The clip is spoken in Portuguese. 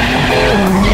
Yeah.